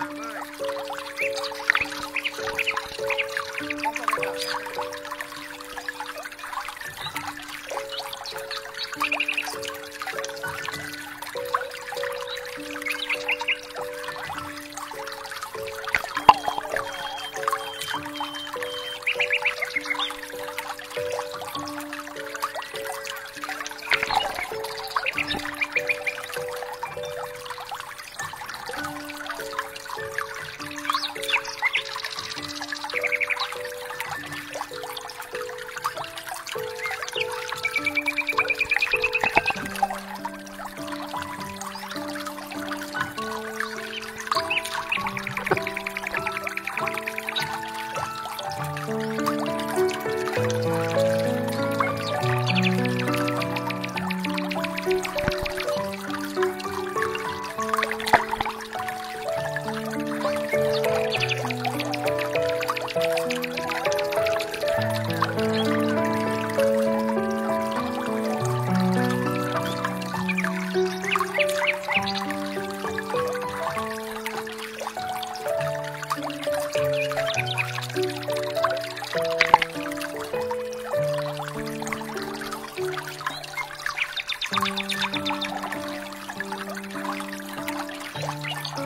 Bye.